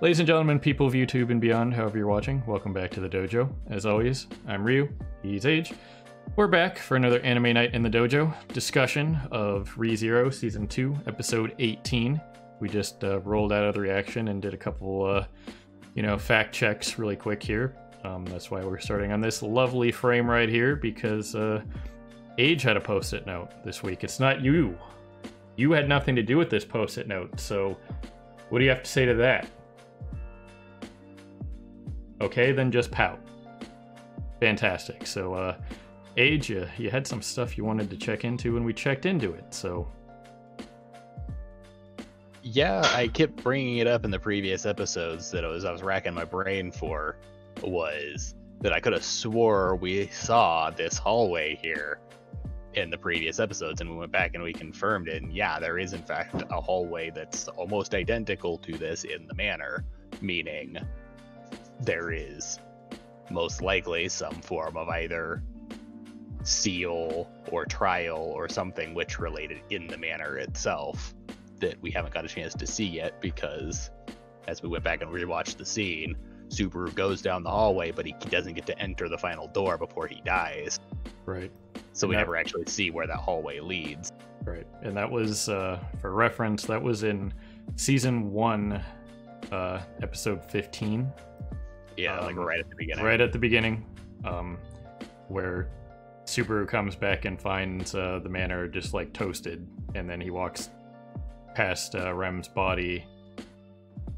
Ladies and gentlemen, people of YouTube and beyond, however you're watching, welcome back to the dojo. As always, I'm Ryu, he's Age. We're back for another anime night in the dojo discussion of ReZero Season 2, Episode 18. We just uh, rolled out of the reaction and did a couple, uh, you know, fact checks really quick here. Um, that's why we're starting on this lovely frame right here because uh, Age had a post it note this week. It's not you. You had nothing to do with this post it note, so what do you have to say to that? Okay, then just pout. Fantastic. So, uh, Age, you, you had some stuff you wanted to check into, and we checked into it. So, Yeah, I kept bringing it up in the previous episodes that I was I was racking my brain for was that I could have swore we saw this hallway here in the previous episodes and we went back and we confirmed it and yeah there is in fact a hallway that's almost identical to this in the manor meaning there is most likely some form of either seal or trial or something witch related in the manor itself that we haven't got a chance to see yet because as we went back and rewatched the scene, Subaru goes down the hallway, but he doesn't get to enter the final door before he dies. right, So we That- never actually see where that hallway leads. right. And that was, uh, for reference, that was in Season 1, uh, Episode 15. Yeah, like Um, right at the beginning. right at the beginning, um, where Subaru comes back and finds uh, the manor just like toasted, and then he walks past uh, Rem's body.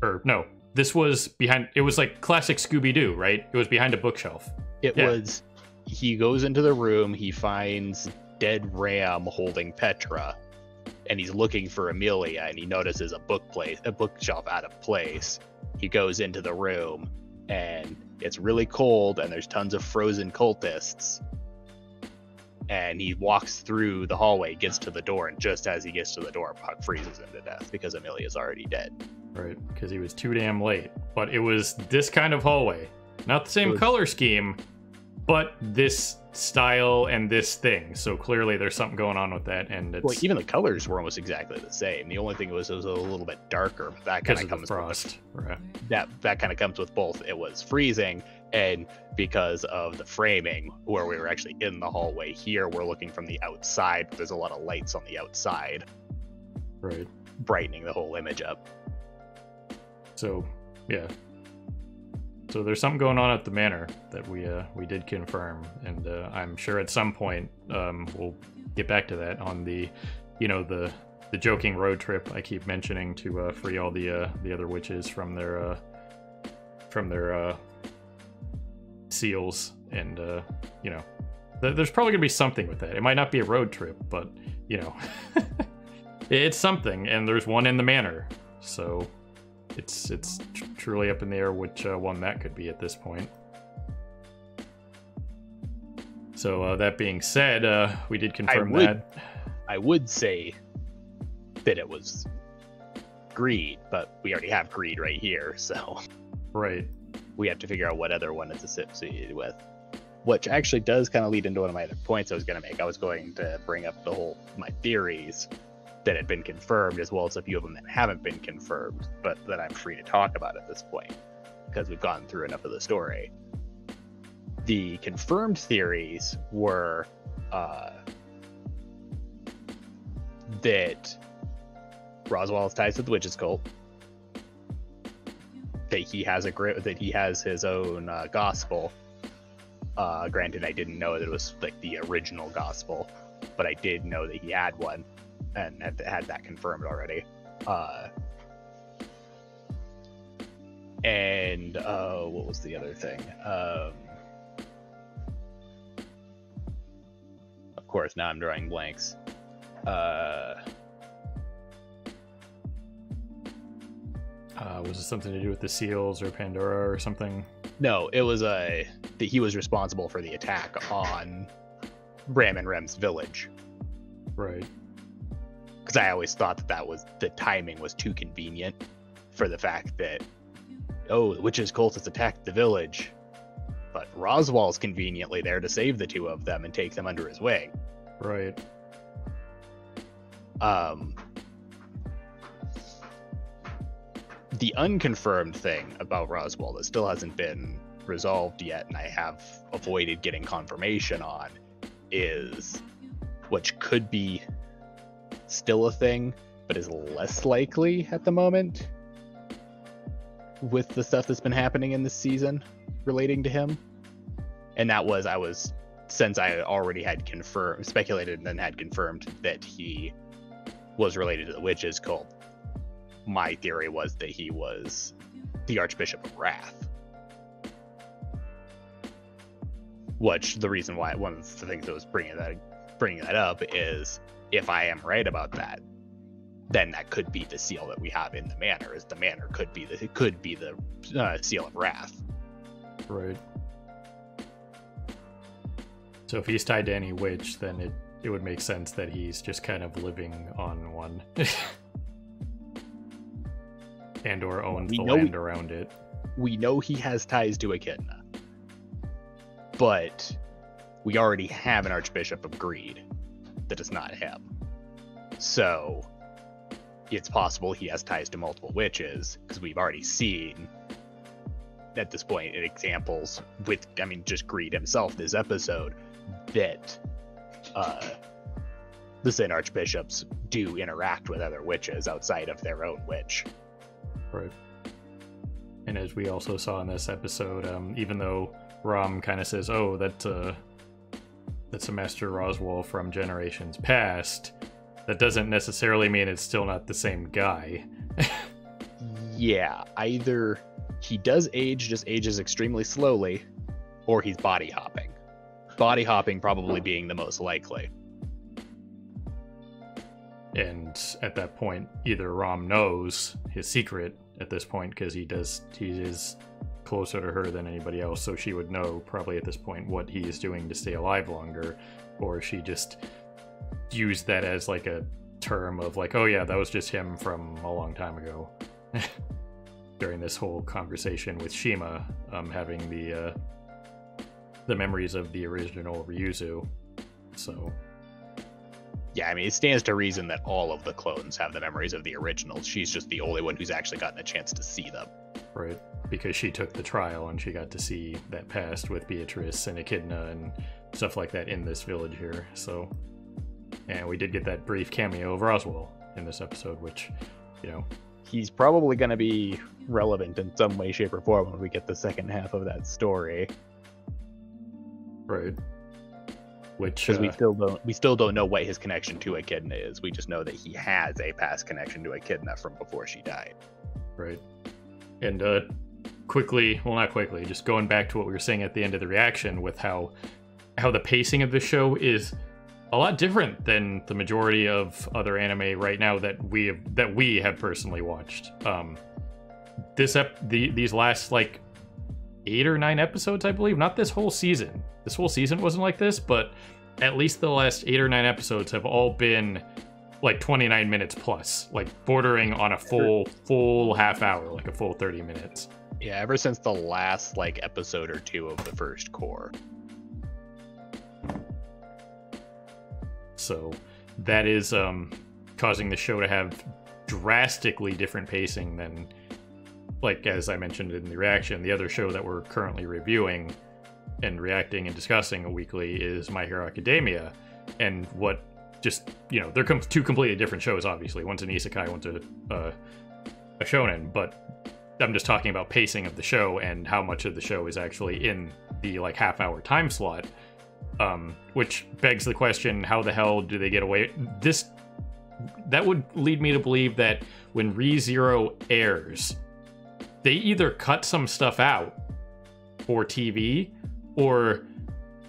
Or no, this was behind. It was like classic Scooby Doo, right? It was behind a bookshelf. It Yeah. was he goes into the room, he finds dead Ram holding Petra, and he's looking for Emilia, and he notices a book place a bookshelf out of place. He goes into the room and it's really cold and there's tons of frozen cultists. And he walks through the hallway, gets to the door, and just as he gets to the door, Puck freezes him to death because Emilia's already dead. Right, because he was too damn late. But it was this kind of hallway. Not the same was- color scheme, but this style and this thing. So clearly there's something going on with that, and it's Well, even the colors were almost exactly the same. The only thing was it was a little bit darker, but that kind of comes with frost. Right. that that kind of comes with both it was freezing and because of the framing where we were actually in the hallway here we're looking from the outside but there's a lot of lights on the outside Right. brightening the whole image up So, yeah. So there's something going on at the manor that we uh, we did confirm, and uh, I'm sure at some point um, we'll get back to that on the, you know, the the joking road trip I keep mentioning to uh, free all the uh, the other witches from their uh, from their uh, seals, and uh, you know, th- there's probably gonna be something with that. It might not be a road trip, but you know, it's something, and there's one in the manor, so it's it's tr- truly up in the air which uh, one that could be at this point. So uh, that being said, uh, we did confirm would- that. i would say that it was greed but we already have greed right here so Right. we have to figure out what other one it's associated with which actually does kind of lead into one of my other points i was going to make i was going to bring up the whole my theories that had been confirmed as well as a few of them that haven't been confirmed but that i'm free to talk about at this point because we've gone through enough of the story the confirmed theories were uh, that roswaal is tied to the witches cult that he has a that he has his own uh, gospel. Uh, granted, I didn't know that it was like the original gospel, but I did know that he had one, and had, had that confirmed already. Uh, and uh, what was the other thing? Um, of course, now I'm drawing blanks. Uh, Uh, was it something to do with the seals or Pandora or something? No, it was a that he was responsible for the attack on Ram and Rem's village. Right. Because I always thought that that was the timing was too convenient for the fact that oh, the witches' cult has attacked the village, but Roswaal's conveniently there to save the two of them and take them under his wing. Right. Um, the unconfirmed thing about Roswaal that still hasn't been resolved yet, and I have avoided getting confirmation on, is which could be still a thing, but is less likely at the moment with the stuff that's been happening in this season relating to him. And that was I was since I already had confirmed speculated and then had confirmed that he was related to the witches cult. My theory was that he was the Archbishop of Wrath. Which the reason why one of the things that was bringing that bringing that up is if I am right about that, then that could be the seal that we have in the manor. Is the manor could be the it could be the uh, seal of wrath. Right. So if he's tied to any witch, then it it would make sense that he's just kind of living on one. and or owns We the land we- around it. We know he has ties to Echidna, but we already have an Archbishop of Greed that is not him. So it's possible he has ties to multiple witches because we've already seen at this point examples with, I mean, just Greed himself this episode that uh, the Sin Archbishops do interact with other witches outside of their own witch. Right. And as we also saw in this episode, um, even though Ram kind of says, "Oh, that uh, that's a Master Roswaal from generations past," that doesn't necessarily mean it's still not the same guy. Yeah, either he does age, just ages extremely slowly, or he's body hopping. Body hopping probably being the most likely. And at that point, either Ram knows his secret at this point because he does he is closer to her than anybody else, so she would know probably at this point what he is doing to stay alive longer, or she just used that as like a term of like, oh yeah, that was just him from a long time ago. During this whole conversation with Shima, um, having the uh, the memories of the original Ryuzu, so Yeah, I mean, it stands to reason that all of the clones have the memories of the originals. She's just the only one who's actually gotten a chance to see them. Right, because she took the trial and she got to see that past with Beatrice and Echidna and stuff like that in this village here. So, and we did get that brief cameo of Roswaal in this episode, which, you know, He's probably going to be relevant in some way, shape, or form when we get the second half of that story. right, which Because we uh, still don't we still don't know what his connection to Echidna is. We just know that he has a past connection to Echidna from before she died. right, and uh, quickly, well, not quickly, just going back to what we were saying at the end of the reaction with how how the pacing of the show is a lot different than the majority of other anime right now that we have that we have personally watched. Um, this ep- the these last like eight or nine episodes, I believe, not this whole season. This whole season wasn't like this, but at least the last eight or nine episodes have all been like 29 minutes plus, like bordering on a full full half hour, like a full 30 minutes. Yeah, ever since the last like episode or two of the first core. So that is um, causing the show to have drastically different pacing than, like as I mentioned in the reaction, the other show that we're currently reviewing and reacting and discussing a weekly is My Hero Academia, and what just you know they're com- two completely different shows. Obviously, one's an isekai, one's a uh, a shonen, but I'm just talking about pacing of the show and how much of the show is actually in the like half hour time slot um, which begs the question: How the hell do they get away? This that would lead me to believe that when ReZero airs, they either cut some stuff out for TV, or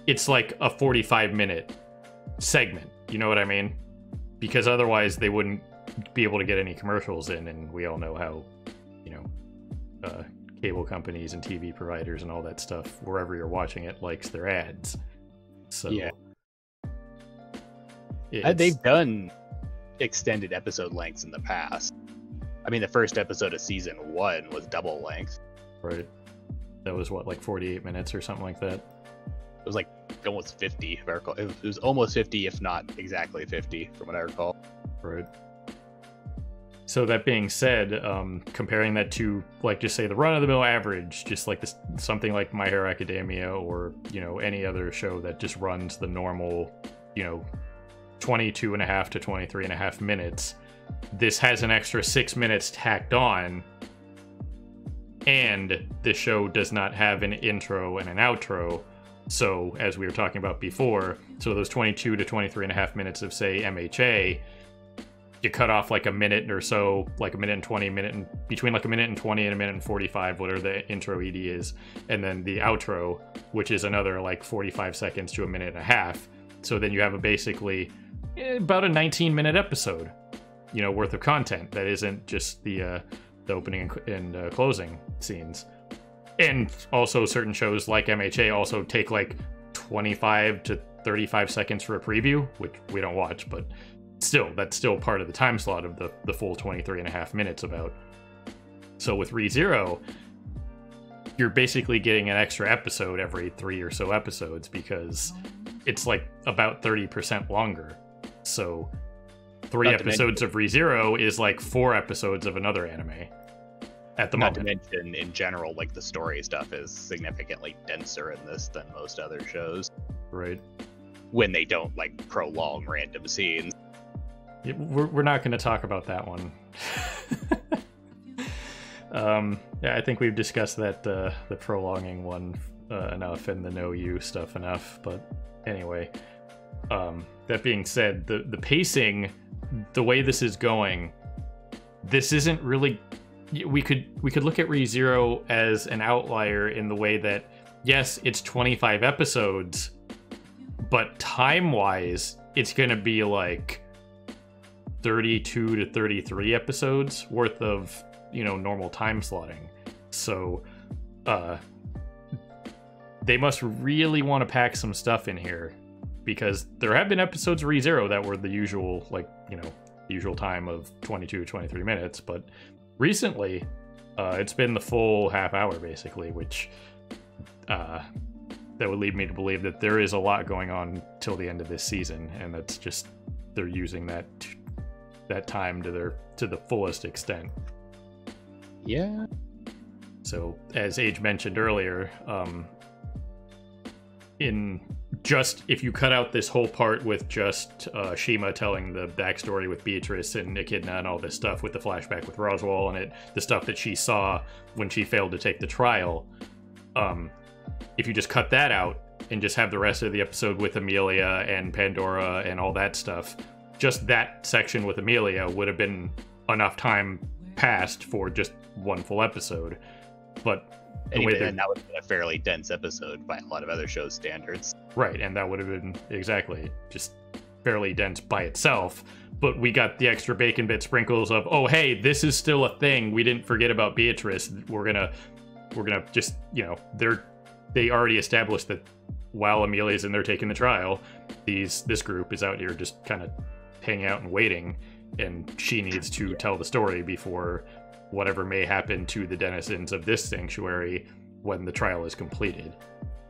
it's like a 45 minute segment. You know what I mean? Because otherwise, they wouldn't be able to get any commercials in, and we all know how, you know, uh, cable companies and TV providers and all that stuff, wherever you're watching it, likes their ads. So Yeah. Uh, They've done extended episode lengths in the past. I mean, the first episode of season one was double length. right. That was what, like 48 minutes or something like that. It was like almost 50, if I recall. It was, almost 50, if not exactly 50, from what I recall. Right. So that being said, um, comparing that to like just say the run of the mill average, just like this something like My Hero Academia or you know any other show that just runs the normal, you know, 22 and a half to 23 and a half minutes. This has an extra six minutes tacked on, and the show does not have an intro and an outro. So, as we were talking about before, so those 22 to 23 and a half minutes of, say, MHA, you cut off like a minute or so, like a minute and 20, minute and between like a minute and 20 and a minute and 45, whatever the intro ED is, and then the outro, which is another like 45 seconds to a minute and a half. So then you have a basically eh, about a 19 minute episode, you know, worth of content that isn't just the uh, the opening and, uh, closing scenes. And also, certain shows like MHA also take like 25 to 35 seconds for a preview, which we don't watch, but still, that's still part of the time slot of the, the full 23 and a half minutes about. So with ReZero, you're basically getting an extra episode every three or so episodes because it's like about 30% longer. So three Not episodes of ReZero is like four episodes of another anime at the Not moment. to mention, in general, like the story stuff is significantly denser in this than most other shows Right. when they don't like prolong random scenes. Yeah, we're, we're not going to talk about that one. um, yeah, I think we've discussed that uh, the prolonging one uh, enough and the no you stuff enough. But anyway, um, that being said, the the pacing, the way this is going, this isn't really. We could we could look at ReZero as an outlier in the way that yes, it's 25 episodes, but time wise, it's going to be like 32 to 33 episodes worth of you know normal time slotting. So uh they must really want to pack some stuff in here because there have been episodes ReZero that were the usual like you know usual time of 22 23 minutes but recently uh it's been the full half hour basically which uh that would lead me to believe that there is a lot going on till the end of this season and that's just they're using that that time to their to the fullest extent. Yeah. So, as Age mentioned earlier, um, in just if you cut out this whole part with just uh, Shima telling the backstory with Beatrice and Echidna and all this stuff with the flashback with Roswaal and it, the stuff that she saw when she failed to take the trial, um, if you just cut that out and just have the rest of the episode with Emilia and Pandora and all that stuff, just that section with Emilia would have been enough time passed for just one full episode. But the And way even that would have been a fairly dense episode by a lot of other shows' standards. Right, and that would have been exactly just fairly dense by itself. But we got the extra bacon bit sprinkles of, oh hey, this is still a thing. We didn't forget about Beatrice. We're gonna we're gonna just you know, they're they already established that while Emilia's in there taking the trial, these this group is out here just kind of hanging out and waiting, and she needs to tell the story before whatever may happen to the denizens of this sanctuary when the trial is completed.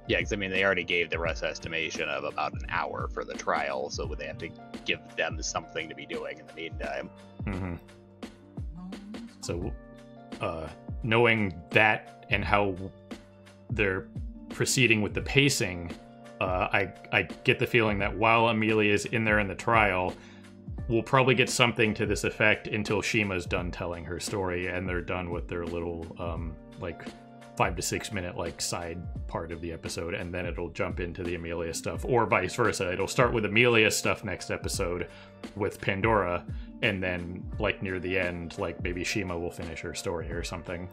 Yeah, because I mean, they already gave the rest estimation of about an hour for the trial, so would they have to give them something to be doing in the meantime? hmm So, uh, knowing that and how they're proceeding with the pacing, uh, I I get the feeling that while Emilia is in there in the trial, we'll probably get something to this effect until Shima's done telling her story and they're done with their little um, like five to six minute like side part of the episode, and then it'll jump into the Emilia stuff, or vice versa. It'll start with Emilia stuff next episode with Pandora, and then like near the end, like maybe Shima will finish her story or something.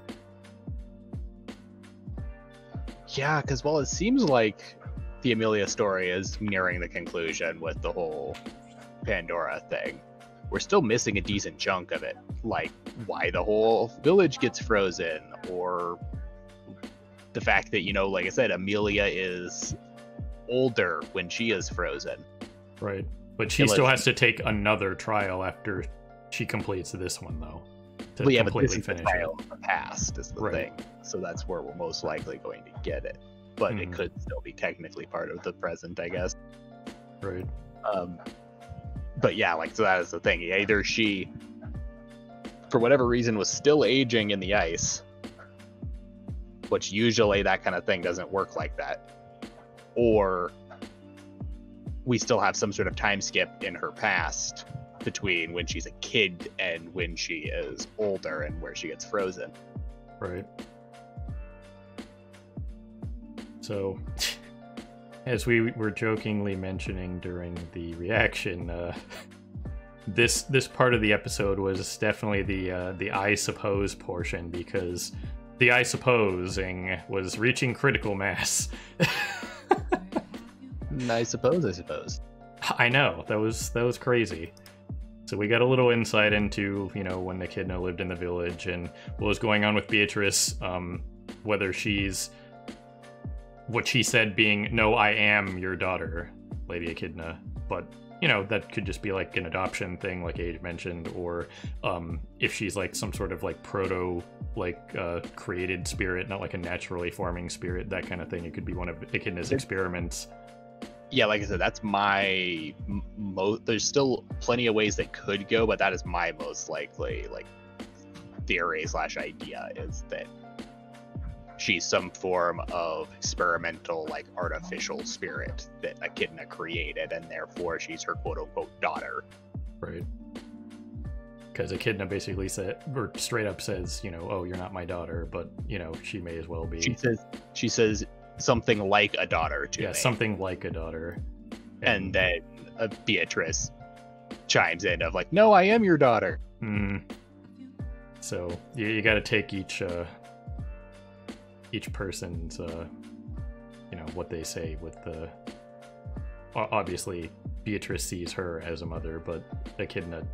Yeah, because while it seems like the Emilia story is nearing the conclusion with the whole Pandora thing, we're still missing a decent chunk of it. Like why the whole village gets frozen, or the fact that, you know, like I said, Emilia is older when she is frozen. Right. But she still has to take another trial after she completes this one, though. To Well, yeah, but this completely is the finish trial of the past is the Right. thing. So that's where we're most likely going to get it. But it Mhm. could still be technically part of the present, I guess. Right. Um, but yeah, like so that is the thing. Either she for whatever reason, was still aging in the ice, which usually that kind of thing doesn't work like that, or we still have some sort of time skip in her past between when she's a kid and when she is older and where she gets frozen. Right. So, as we were jokingly mentioning during the reaction, uh, this this part of the episode was definitely the uh, the I suppose portion because the I supposing was reaching critical mass. I suppose, I suppose. I know that was that was crazy. So we got a little insight into you know when the Echidna lived in the village and what was going on with Beatrice, um, whether she's what she said being no, I am your daughter, Lady Echidna, but you know that could just be like an adoption thing like age mentioned or um if she's like some sort of like proto like uh created spirit not like a naturally forming spirit that kind of thing it could be one of echidna's experiments yeah, like I said, that's my most. There's still plenty of ways that could go, but that is my most likely like theory slash idea is that she's some form of experimental, like artificial spirit that Echidna created, and therefore she's her quote unquote daughter. Right. Because Echidna basically said, or straight up says, you know, oh, you're not my daughter, but you know, she may as well be. She says, she says, something like a daughter to yeah, me. something like a daughter. And then uh, Beatrice chimes in of like, "No, I am your daughter." Mm. So you, you got to take each uh, each person's uh, you know what they say with the obviously Beatrice sees her as a mother, but the Echidna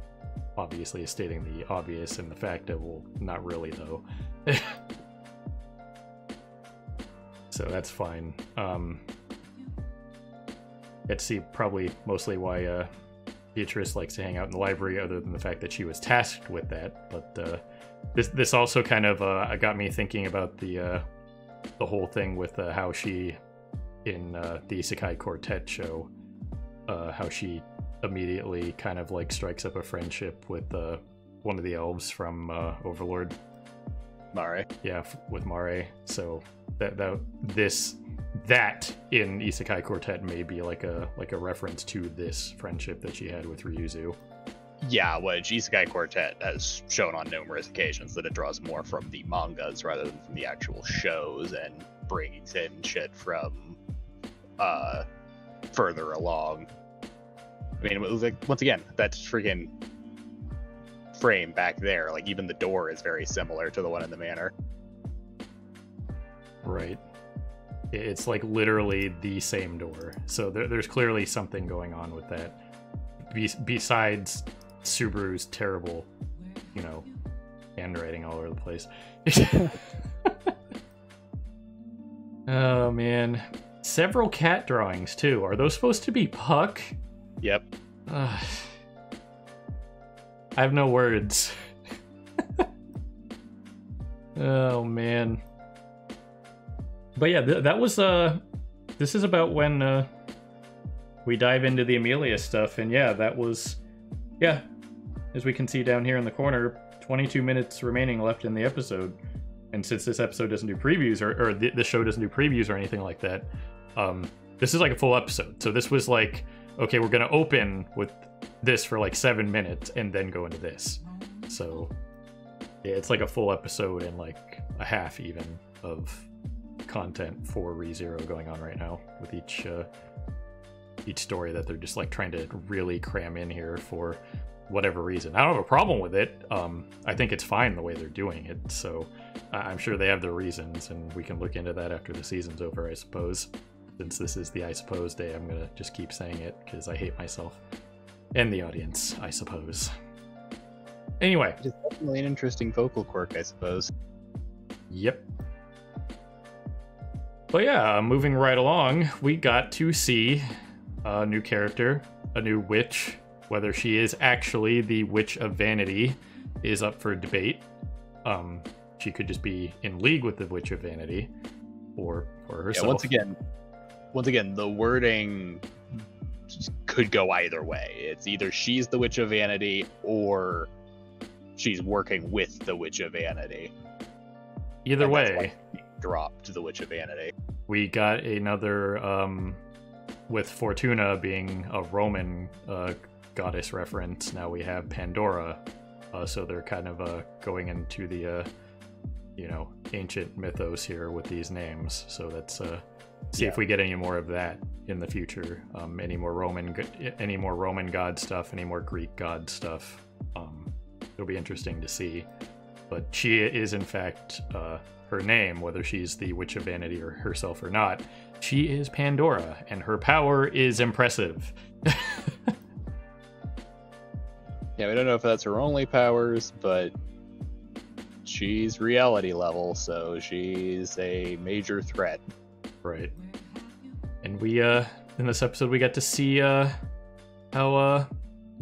obviously is stating the obvious and the fact that well, not really though. so that's fine. Um, get to see probably mostly why uh, Beatrice likes to hang out in the library, other than the fact that she was tasked with that. But uh, this this also kind of uh, got me thinking about the uh, the whole thing with uh, how she in uh, the Isekai Quartet show, uh, how she immediately kind of like strikes up a friendship with uh, one of the elves from uh, Overlord. Mare. Yeah, f- with Mare. So that that this that in Isekai Quartet may be like a like a reference to this friendship that she had with Ryuzu. Yeah, which Isekai Quartet has shown on numerous occasions that it draws more from the mangas rather than from the actual shows and brings in shit from uh further along. I mean, it was like once again, that freaking frame back there, like even the door is very similar to the one in the manor. Right. It's like literally the same door. So there, there's clearly something going on with that. Be- besides Subaru's terrible, you know, handwriting all over the place. oh man. Several cat drawings too. Are those supposed to be Puck? Yep. Ugh. I have no words. oh man. But yeah, th- that was uh this is about when uh we dive into the Emilia stuff and yeah, that was yeah, as we can see down here in the corner, 22 minutes remaining left in the episode. And since this episode doesn't do previews or, or the, the show doesn't do previews or anything like that, um, this is like a full episode. So this was like, okay, we're gonna open with this for like seven minutes and then go into this. So yeah, it's like a full episode and like a half even of content for ReZero going on right now with each uh, each story that they're just like trying to really cram in here for whatever reason. I don't have a problem with it. Um, I think it's fine the way they're doing it. So I'm sure they have their reasons, and we can look into that after the season's over, I suppose. Since this is the I suppose day, I'm gonna just keep saying it because I hate myself and the audience, I suppose. Anyway, It's definitely an interesting vocal quirk, I suppose. Yep. But yeah, moving right along, we got to see a new character, a new witch. Whether she is actually the Witch of Vanity is up for debate. Um, she could just be in league with the Witch of Vanity, or or herself. Yeah, once again, once again, the wording could go either way. It's either she's the Witch of Vanity or she's working with the Witch of Vanity. Either And way, dropped the Witch of Vanity. we got another um, with Fortuna being a Roman uh, goddess reference. Now we have Pandora, uh, so they're kind of uh, going into the uh, you know ancient mythos here with these names. So let's uh, see if we get any more of that in the future. Um, any more Roman, any more Roman god stuff, any more Greek god stuff. Um, it'll be interesting to see. But she is in fact uh, her name, whether she's the Witch of Vanity or herself or not. She is Pandora, and her power is impressive. Yeah, we don't know if that's her only powers, but she's reality level, so she's a major threat. Right. And we uh in this episode we got to see uh how uh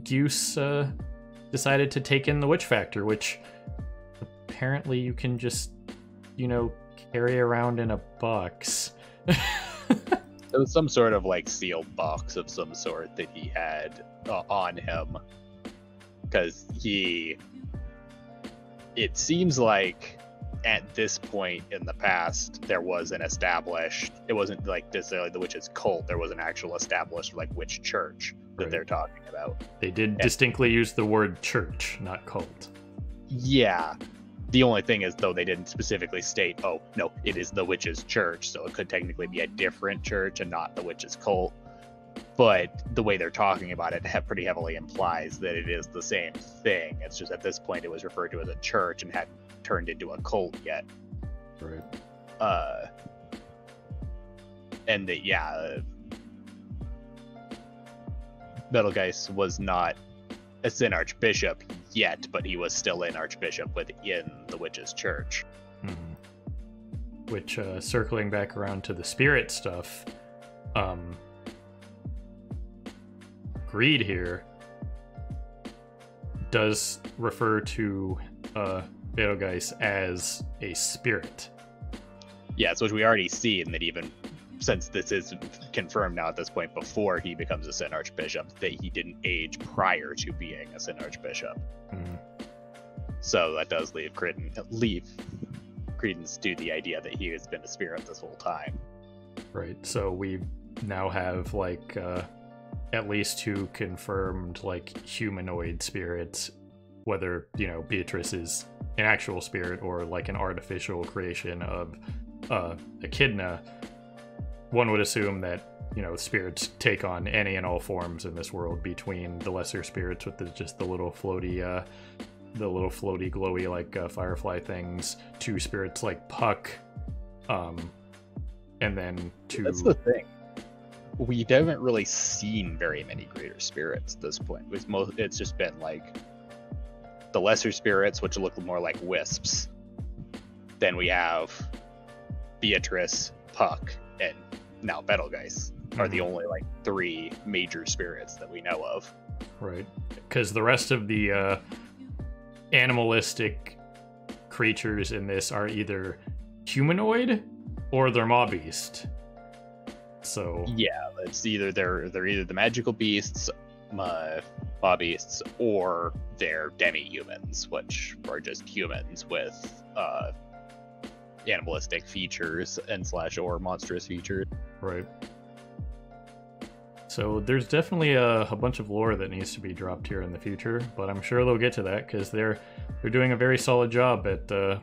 Geuse uh decided to take in the witch factor, which apparently you can just you know carry around in a box. It was some sort of like sealed box of some sort that he had uh, on him. Because he. It seems like at this point in the past, there was an established. It wasn't like necessarily the witch's cult, there was an actual established like witch church that Right. they're talking about. they did Yeah. distinctly use the word church, not cult. Yeah. The only thing is, though, they didn't specifically state, oh, no, it is the witch's church, so it could technically be a different church and not the witch's cult. But the way they're talking about it pretty heavily implies that it is the same thing. It's just at this point it was referred to as a church and hadn't turned into a cult yet. Right. Uh, and that, yeah, uh, Betelgeuse was not a Sin Archbishop yet, but he was still an Archbishop within the Witch's Church. Mhm. Which, uh, circling back around to the spirit stuff, um, Greed here does refer to uh, Betelgeuse as a spirit. Yes, which we already see, and that even since this is confirmed now at this point, before he becomes a Sin Archbishop, that he didn't age prior to being a Sin Archbishop. Mhm. So that does leave credence, leave credence to the idea that he has been a spirit this whole time. Right. So we now have like uh, at least two confirmed like humanoid spirits, whether you know Beatrice is an actual spirit or like an artificial creation of uh, Echidna. One would assume that you know spirits take on any and all forms in this world, between the lesser spirits with the, just the little floaty. Uh, the little floaty, glowy, like uh, firefly things, to spirits like Puck, um, and then to That's the thing. We haven't really seen very many greater spirits at this point. It's, most, it's just been like the lesser spirits, which look more like wisps. Then we have Beatrice, Puck, and now Betelgeuse are the Mhm. only like three major spirits that we know of. Right. Because the rest of the uh, animalistic creatures in this are either humanoid or they're mabeast. So, Yeah, it's either they're they're either the magical beasts, uh, mabeasts, or they're demi-humans, which are just humans with uh, animalistic features and slash or monstrous features. right. So there's definitely a, a bunch of lore that needs to be dropped here in the future, but I'm sure they'll get to that because they're they're doing a very solid job at uh,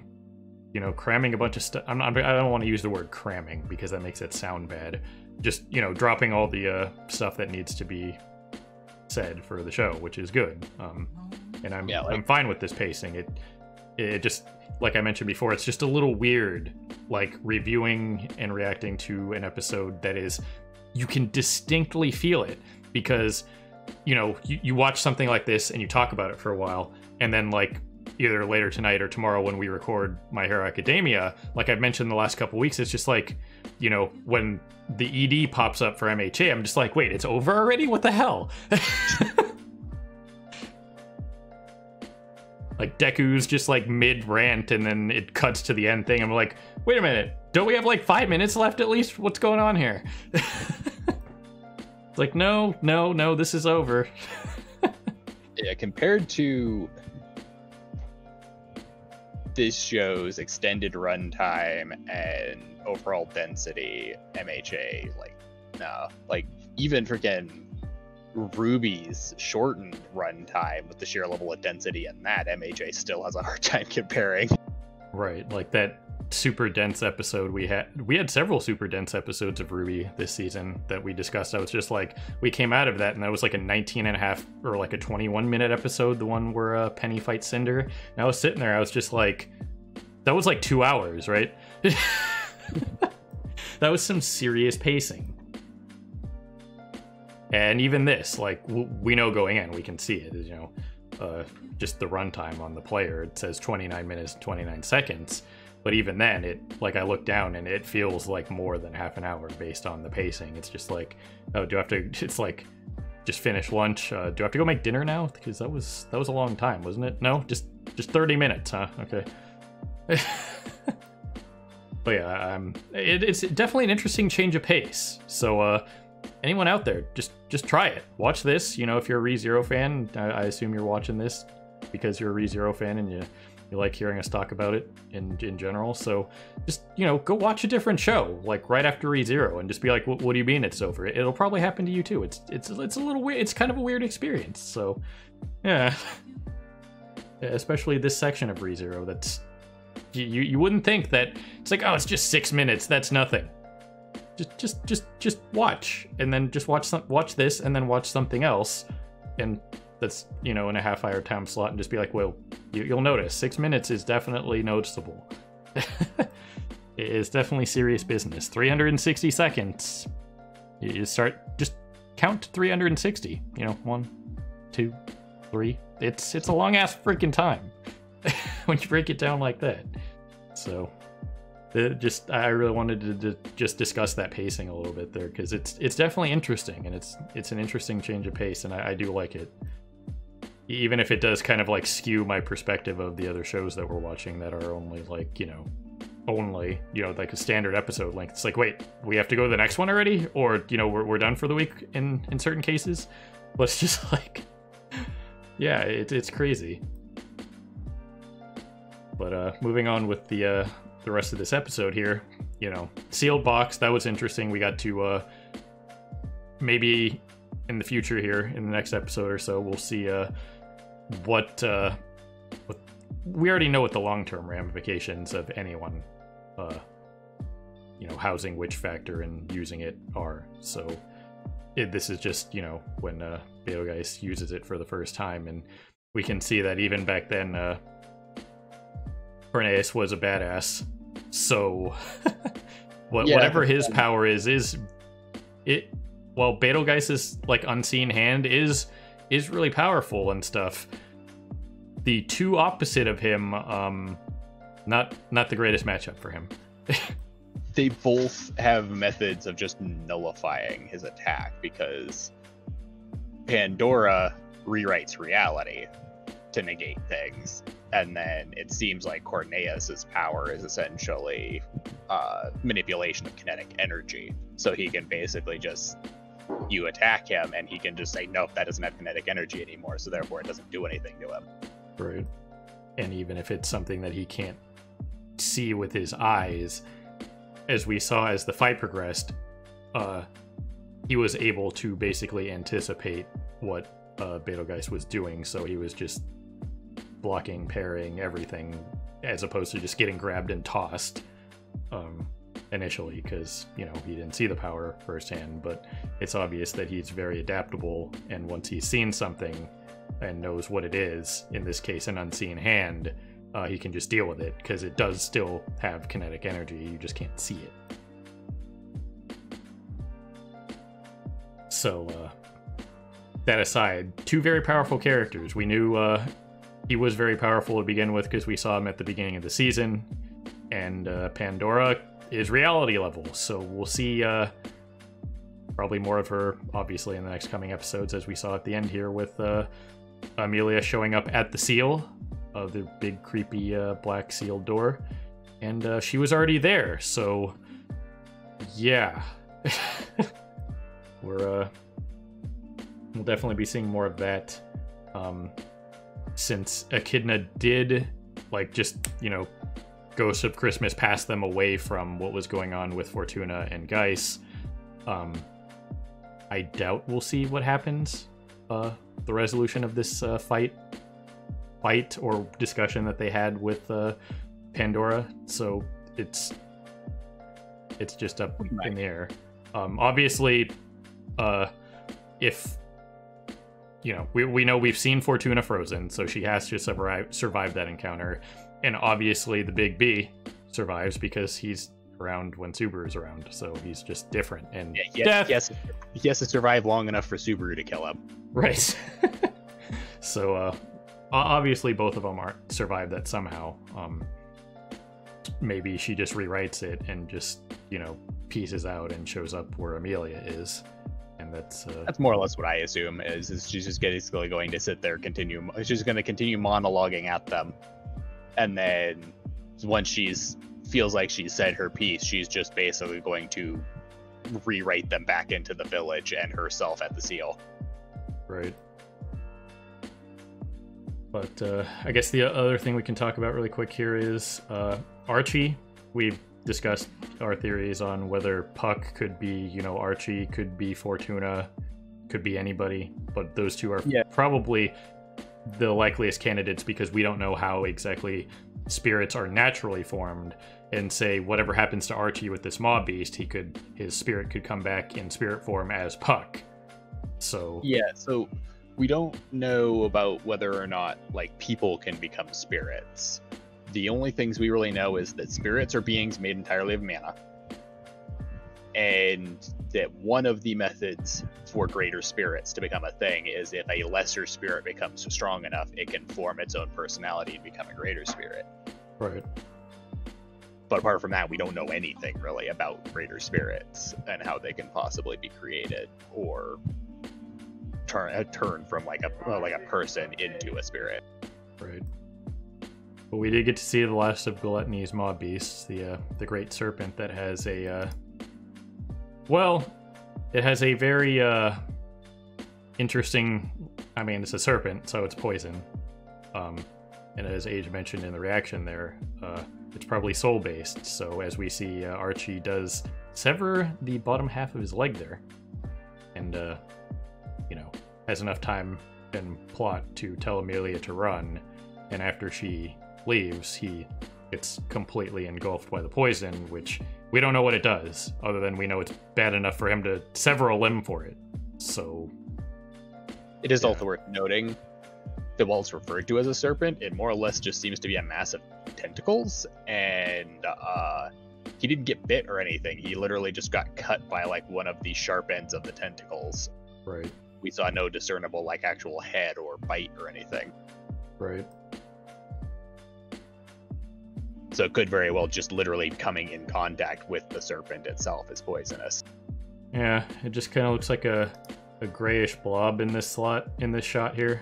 you know cramming a bunch of stuff. I don't want to use the word cramming because that makes it sound bad. Just you know dropping all the uh, stuff that needs to be said for the show, which is good. Um, and I'm Yeah, like- I'm fine with this pacing. It it just like I mentioned before, it's just a little weird, like reviewing and reacting to an episode that is you can distinctly feel it because you know you, you watch something like this and you talk about it for a while and then like either later tonight or tomorrow when we record my hero academia like i've mentioned the last couple weeks it's just like you know when the ed pops up for mha i'm just like wait it's over already what the hell like Deku's just like mid rant and then it cuts to the end thing. I'm like, wait a minute, don't we have like five minutes left at least? What's going on here? it's like, no, no, no, this is over. Yeah, compared to this show's extended runtime and overall density, MHA, like, no, like even freaking RWBY's shortened runtime with the sheer level of density in that, MHA still has a hard time comparing. Right, like that super dense episode. We had we had several super dense episodes of RWBY this season that we discussed. I was just like we came out of that and that was like a 19 and a half or like a 21 minute episode the one where uh, penny fights cinder. And i was sitting there i was just like that was like two hours right? That was some serious pacing. And even this like we know going in we can see it you know uh, just the runtime on the player. It says 29 minutes 29 seconds but even then it like i look down and it feels like more than half an hour based on the pacing. It's just like oh do i have to it's like just finish lunch uh, do i have to go make dinner now? Because that was that was a long time wasn't it? No? Just just 30 minutes huh? Okay. But yeah um it, it's definitely an interesting change of pace. So uh anyone out there just just try it. Watch this you know if you're a rezero fan I, I assume you're watching this because you're a rezero fan and you you like hearing us talk about it in in general. So just you know, go watch a different show like right after ReZero and just be like, what, what do you mean it's over? It'll probably happen to you too. It's it's it's a little weird. It's kind of a weird experience. So yeah, especially this section of ReZero. That's you you wouldn't think that it's like oh it's just six minutes. That's nothing. Just just just just watch and then just watch some watch this and then watch something else and that's you know in a half hour time slot and just be like well you, will notice six minutes is definitely noticeable. It is definitely serious business. 360 seconds. You start just count 360 you know one two three. It's it's a long ass freaking time when you break it down like that. So just I really wanted to, to, just discuss that pacing a little bit there because it's it's definitely interesting and it's it's an interesting change of pace and I, I do like it even if it does kind of like skew my perspective of the other shows that we're watching that are only like you know only you know like a standard episode length. It's like wait we have to go to the next one already? Or you know we're, we're done for the week in in certain cases? But it's just like yeah it, it's crazy. But uh moving on with the uh the rest of this episode here you know sealed box that was interesting. We got to uh maybe in the future here in the next episode or so we'll see uh what uh, what we already know what the long term ramifications of anyone uh, you know housing witch factor and using it are. So it, this is just you know when uh, Betelgeuse uses it for the first time, and we can see that even back then, uh, Corneas was a badass. So what, yeah, whatever his power is is it. Well, Betelgeuse's like unseen hand is is really powerful and stuff. The two opposite of him, um, not not the greatest matchup for him. they both have methods of just nullifying his attack because Pandora rewrites reality to negate things, and then it seems like Corneas's power is essentially uh, manipulation of kinetic energy, so he can basically just you attack him and he can just say nope that doesn't have kinetic energy anymore so therefore it doesn't do anything to him. Right. And even if it's something that he can't see with his eyes as we saw as the fight progressed uh he was able to basically anticipate what uh Betelgeuse was doing so he was just blocking parrying everything as opposed to just getting grabbed and tossed. Um initially because you know he didn't see the power firsthand but it's obvious that he's very adaptable and once he's seen something and knows what it is in this case an unseen hand uh, he can just deal with it because it does still have kinetic energy you just can't see it. So uh, that aside two very powerful characters. We knew uh, he was very powerful to begin with because we saw him at the beginning of the season and uh, pandora is reality level. So we'll see uh, probably more of her, obviously, in the next coming episodes, as we saw at the end here with uh, Emilia showing up at the seal of the big, creepy uh, black sealed door. And uh, she was already there. So, yeah. We're, uh, we'll definitely be seeing more of that. Um, since Echidna did like just you know, Ghost of Christmas passed them away from what was going on with Fortuna and Geuse. Um, I doubt we'll see what happens. Uh, the resolution of this uh, fight, fight or discussion that they had with uh, Pandora. So it's it's just up in the air. Um, obviously, uh, if you know, we, we know we've seen Fortuna frozen, so she has to survive survive that encounter, and obviously the Big B survives because he's around when Subaru is around, so he's just different. And Yeah, he has, he, he has to survive long enough for Subaru to kill him. right. so uh, obviously both of them are survive that somehow. Um, maybe she just rewrites it and just you know pieces out and shows up where Emilia is, and that's uh, That's more or less what I assume is, is she's just basically going to sit there, continue. She's going to continue monologuing at them, and then once she's feels like she's said her piece, she's just basically going to rewrite them back into the village and herself at the seal. Right. But uh, I guess the other thing we can talk about really quick here is uh, Archie. We've discussed our theories on whether Puck could be, you know, Archie, could be Fortuna, could be anybody, but those two are Yeah. probably the likeliest candidates because we don't know how exactly spirits are naturally formed. And say whatever happens to Archie with this mabeast, he could his spirit could come back in spirit form as Puck. So Yeah, so we don't know about whether or not like people can become spirits. The only things we really know is that spirits are beings made entirely of mana. And that one of the methods for greater spirits to become a thing is if a lesser spirit becomes strong enough, it can form its own personality and become a greater spirit. right. But apart from that, we don't know anything really about greater spirits and how they can possibly be created or turn uh, turn from like a uh, like a person into a spirit. Right. But we did get to see the last of Gluttony's mabeasts, the uh, the great serpent that has a uh, well, it has a very uh, interesting. I mean, it's a serpent, so it's poison. Um, and as Age mentioned in the reaction there, uh, it's probably soul based. So as we see, uh, Archie does sever the bottom half of his leg there, and uh, you know has enough time and plot to tell Emilia to run. And after she leaves, he gets completely engulfed by the poison, which we don't know what it does, other than we know it's bad enough for him to sever a limb for it. So, It is Yeah. also worth noting that while it's referred to as a serpent, it more or less just seems to be a mass of tentacles, and uh, he didn't get bit or anything. He literally just got cut by like one of the sharp ends of the tentacles. right, We saw no discernible like actual head or bite or anything. right. So it could very well just literally coming in contact with the serpent itself is poisonous. Yeah, it just kind of looks like a, a grayish blob in this slot, in this shot here.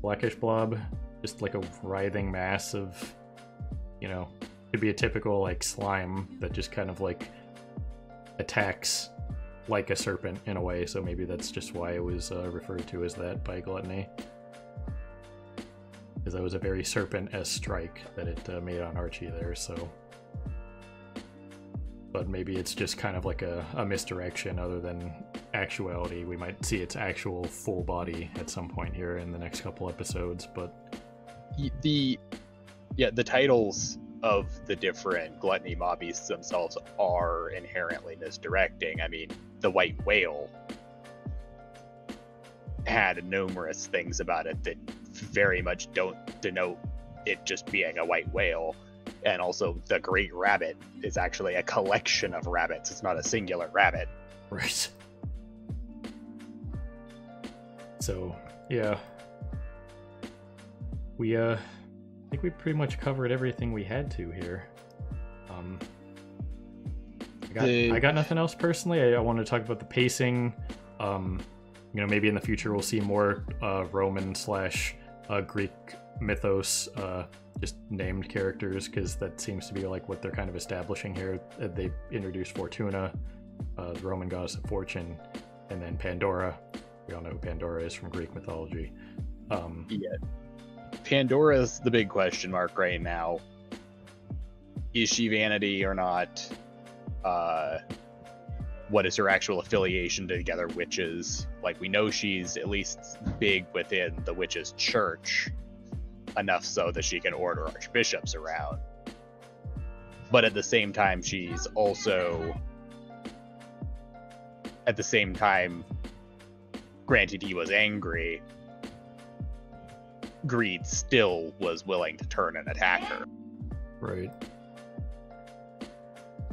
Blackish blob. Just like a writhing mass of, you know, could be a typical like slime that just kind of like attacks like a serpent in a way. So maybe that's just why it was uh, referred to as that by Gluttony. Because that was a very serpent-esque strike that it uh, made on Archie there, so but maybe it's just kind of like a, a misdirection other than actuality. We might see its actual full body at some point here in the next couple episodes, but The yeah, the titles of the different gluttony mobbies themselves are inherently misdirecting. I mean, the white whale had numerous things about it that very much don't denote it just being a white whale. And also, the great rabbit is actually a collection of rabbits. It's not a singular rabbit. right. So yeah, we uh, I think we pretty much covered everything we had to here. Um, I got The- I got nothing else personally. I, I want to talk about the pacing. Um, you know, maybe in the future we'll see more uh, Roman slash uh, Greek mythos, uh, just named characters, because that seems to be like what they're kind of establishing here. Uh, They introduced Fortuna, uh, the Roman goddess of fortune, and then Pandora. We all know who Pandora is from Greek mythology. Um, Yeah. Pandora's the big question mark right now. Is she vanity or not? Uh, what is her actual affiliation to Together Witches? Like, we know she's at least big within the Witches' church, enough so that she can order archbishops around. But at the same time, she's also. At the same time, granted, he was angry, Greed still was willing to turn and attack her. Right.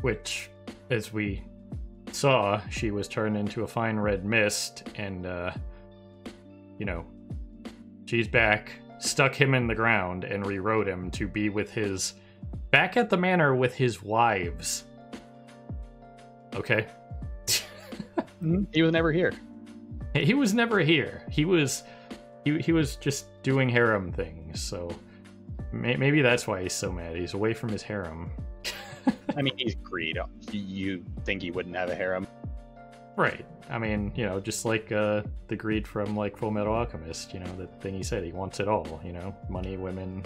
Which, as we saw, she was turned into a fine red mist, and, uh, you know, she's back, stuck him in the ground, and rewrote him to be with his. back at the manor with his wives. Okay. he was never here. He was never here. He was he he was just doing harem things, so may, maybe that's why he's so mad. He's away from his harem. I mean, he's greed. You think he wouldn't have a harem? Right. I mean, you know, just like uh, the greed from like Full Metal Alchemist. You know, the thing he said he wants it all. You know, money, women,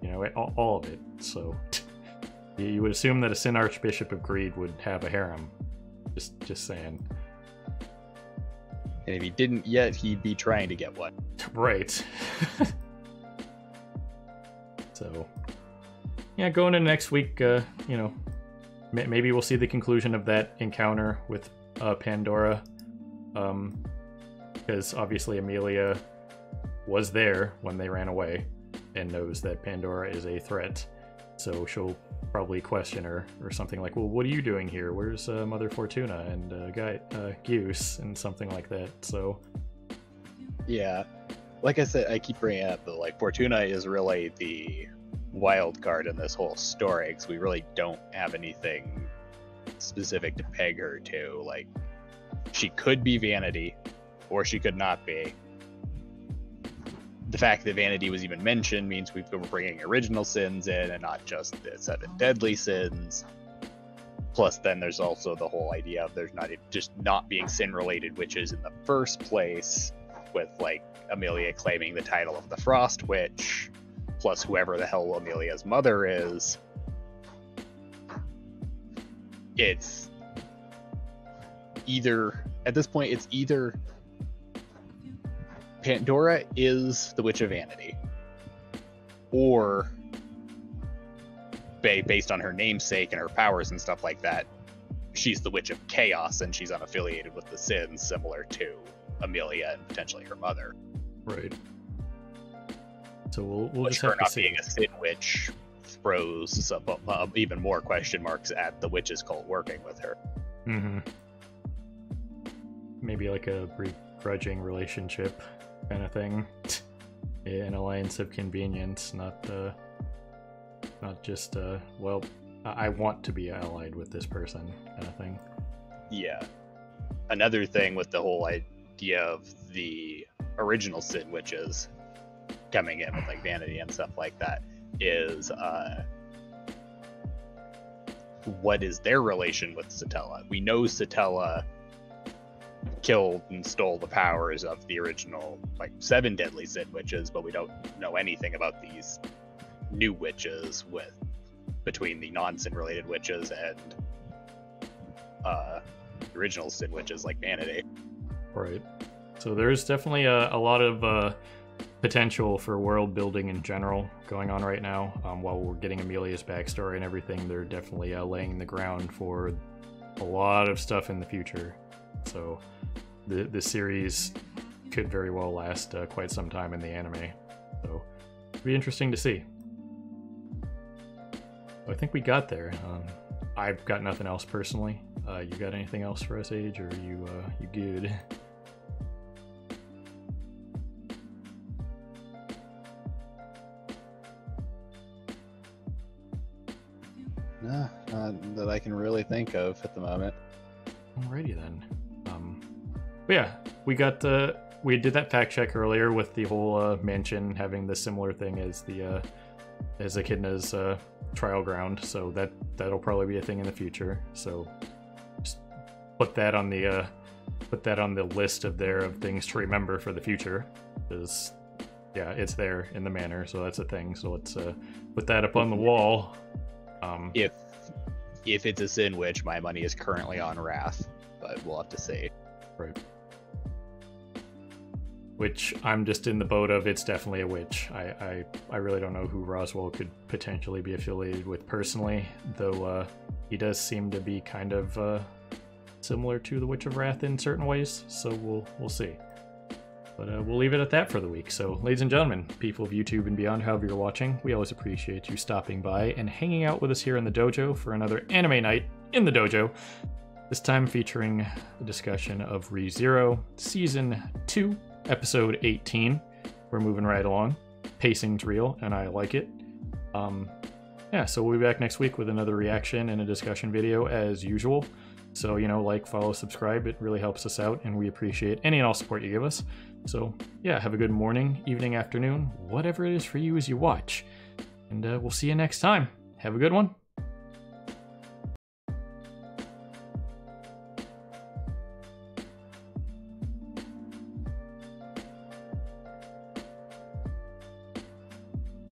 you know, all, all of it. So you would assume that a Sin Archbishop of Greed would have a harem. Just just saying. And if he didn't yet, he'd be trying to get one. Right. so, yeah, going into next week, uh, you know, maybe we'll see the conclusion of that encounter with uh, Pandora. Um, because obviously Emilia was there when they ran away and knows that Pandora is a threat. So she'll probably question her or something like, "Well, what are you doing here? Where's uh, Mother Fortuna and uh, Guy uh, Geuse and something like that?" So, yeah, like I said, I keep bringing up that like Fortuna is really the wild card in this whole story because we really don't have anything specific to peg her to. Like, she could be Vanity, or she could not be the fact that vanity was even mentioned means we've been bringing original sins in and not just the seven deadly sins. Plus, then there's also the whole idea of there's not just not being sin related witches in the first place, with like Emilia claiming the title of the Frost Witch, plus whoever the hell Emilia's mother is. It's either, at this point, it's either Pandora is the Witch of Vanity, or based on her namesake and her powers and stuff like that, she's the Witch of Chaos and she's unaffiliated with the sins, similar to Amelia and potentially her mother. Right. So we'll, we'll Which just have not see. being a sin witch throws some, uh, even more question marks at the witches cult working with her. Mm-hmm. Maybe like a begrudging relationship kind of thing. An alliance of convenience, not uh, not just uh, well, I I want to be allied with this person kind of thing. Yeah. Another thing with the whole idea of the original Sin witches coming in with like vanity and stuff like that is uh what is their relation with Satella? We know Satella killed and stole the powers of the original like seven deadly Sin witches, but we don't know anything about these new witches with between the non-sin related witches and uh original Sin witches like Vanity. Right. So there's definitely a, a lot of uh, potential for world building in general going on right now. Um, while we're getting Emilia's backstory and everything, they're definitely uh, laying the ground for a lot of stuff in the future. So the the series could very well last uh, quite some time in the anime. So it'll be interesting to see. I think we got there. Um, I've got nothing else personally. Uh, you got anything else for us, Age, or are you uh, you good? No, not that I can really think of at the moment. Alrighty then. Um, but yeah, we got uh, we did that fact check earlier with the whole uh, mansion having the similar thing as the uh, as Echidna's uh, trial ground. So that that'll probably be a thing in the future. So just put that on the uh, put that on the list of there of things to remember for the future. Because yeah, it's there in the manor, so that's a thing. So let's uh, put that up on the wall. Um, If if it's a sin witch, my money is currently on Wrath, but we'll have to see. Right. Which I'm just in the boat of. It's definitely a witch. I I, I really don't know who Roswaal could potentially be affiliated with personally, though uh, he does seem to be kind of uh, similar to the Witch of Wrath in certain ways. So we'll we'll see. But uh, we'll leave it at that for the week. So, ladies and gentlemen, people of YouTube and beyond, however you're watching, we always appreciate you stopping by and hanging out with us here in the dojo for another anime night in the dojo. This time featuring the discussion of ReZero Season 2, Episode 18. We're moving right along. Pacing's real, and I like it. Um, yeah, so we'll be back next week with another reaction and a discussion video as usual. So, you know, like, follow, subscribe. It really helps us out, and we appreciate any and all support you give us. So, yeah, have a good morning, evening, afternoon, whatever it is for you as you watch. And uh, we'll see you next time. Have a good one.